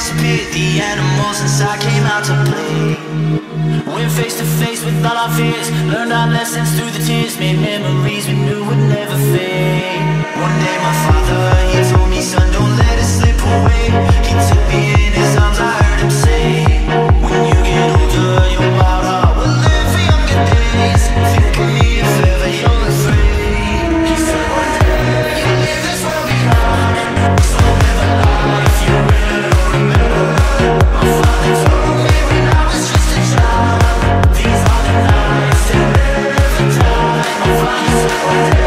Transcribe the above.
Spit the animals since I came out to play. Went face to face with all our fears, learned our lessons through the tears, made memories we knew would never fade. One day my father, he told me, son, don't let it slip away. Thank.